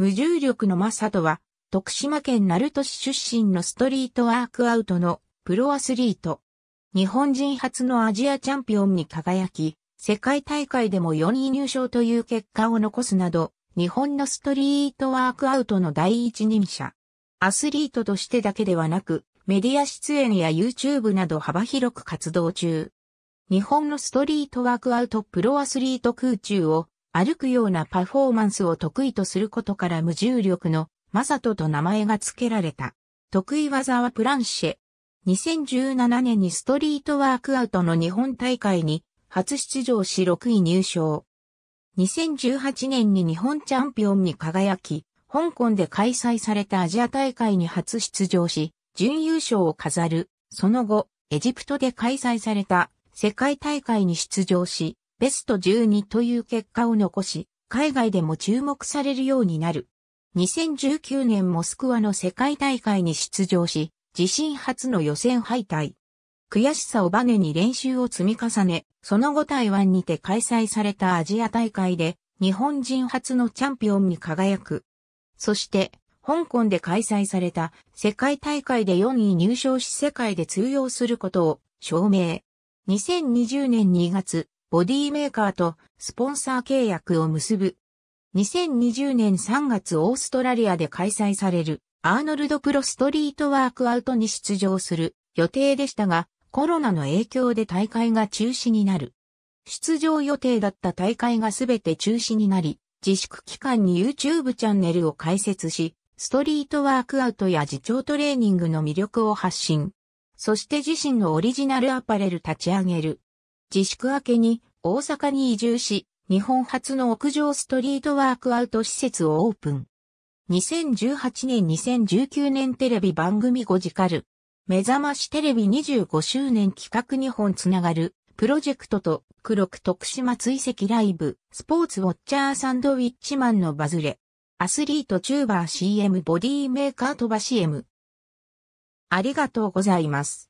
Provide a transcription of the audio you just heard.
無重力のマサトは、徳島県鳴門市出身のストリートワークアウトのプロアスリート。日本人初のアジアチャンピオンに輝き、世界大会でも4位入賞という結果を残すなど、日本のストリートワークアウトの第一人者。アスリートとしてだけではなく、メディア出演や YouTube など幅広く活動中。日本のストリートワークアウトプロアスリート空中を歩くようなパフォーマンスを得意とすることから無重力のマサトと名前が付けられた。得意技はプランシェ。2017年にストリートワークアウトの日本大会に初出場し6位入賞。2018年に日本チャンピオンに輝き、香港で開催されたアジア大会に初出場し、準優勝を飾る。その後、エジプトで開催された世界大会に出場し、ベスト12という結果を残し、海外でも注目されるようになる。2019年モスクワの世界大会に出場し、自身初の予選敗退。悔しさをバネに練習を積み重ね、その後台湾にて開催されたアジア大会で日本人初のチャンピオンに輝く。そして、香港で開催された世界大会で4位入賞し世界で通用することを証明。2020年2月、ボディメーカーとスポンサー契約を結ぶ。2020年3月オーストラリアで開催されるアーノルドプロストリートワークアウトに出場する予定でしたが、コロナの影響で大会が中止になる。出場予定だった大会がすべて中止になり、自粛期間に YouTube チャンネルを開設し、ストリートワークアウトや自重トレーニングの魅力を発信。そして自身のオリジナルアパレル立ち上げる。自粛明けに大阪に移住し、日本初の屋上ストリートワークアウト施設をオープン。2018年2019年テレビ番組5時カル。目覚ましテレビ25周年企画2本つながるプロジェクトと黒く徳島追跡ライブスポーツウォッチャーサンドウィッチマンのバズレアスリートチューバー CM ボディメーカー飛ばし M ありがとうございます。